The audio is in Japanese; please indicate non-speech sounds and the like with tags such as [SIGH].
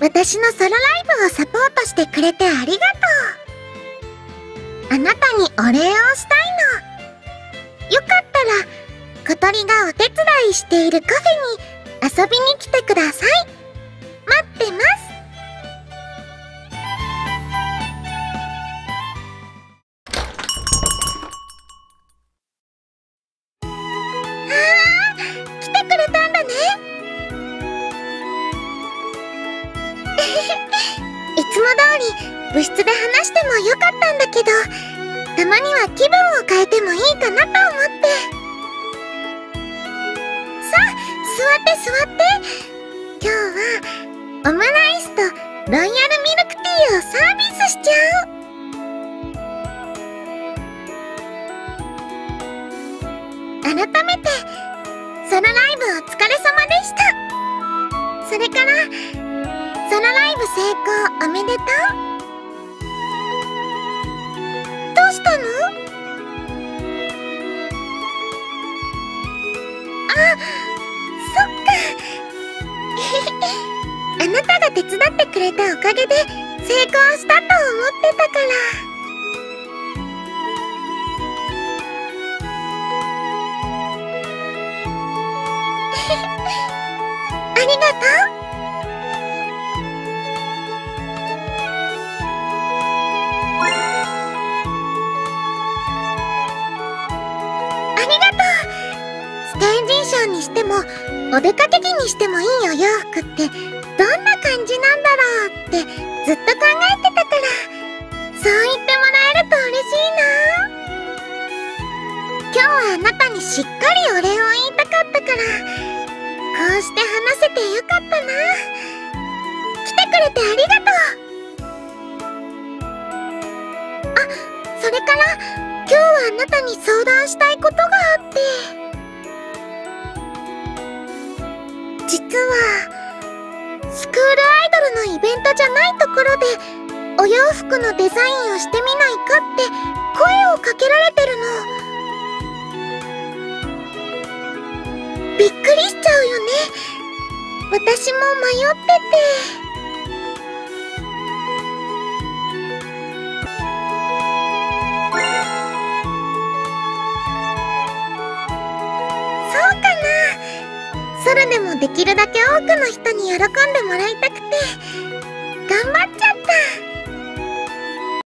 私のソロライブをサポートしてくれてありがとう。あなたにお礼をしたいの。よかったら小鳥がお手伝いしているカフェに遊びに来てください。[LAUGHS] いつも通り部室で話してもよかったんだけどたまには気分を変えてもいいかなと思って。さあ座って座って。今日はオムライスとロイヤルミルクティーをサービスしちゃう。改めてソロライブお疲れ様でした。それからソロライブ成功おめでとう。どうしたの？あそっか。[LAUGHS] あなたが手伝ってくれたおかげで成功したと思ってたから。あ [LAUGHS] がとう。ステージ衣装にしてもお出かけ着にしてもいいお洋服って。どんな感じなんだろうってずっと考えてたから。そう言ってもらえると嬉しいな。今日はあなたにしっかりお礼を言いたかったから。こうして話せてよかったな。来てくれてありがとう。あそれから今日はあなたに相談したいことがあって。実はスクールアイドルのイベントじゃないところでお洋服のデザインをしてみないかって声をかけられてるの。びっくりしちゃうよね。私も迷ってて。でもできるだけ多くの人に喜んでもらいたくて。頑張っちゃった。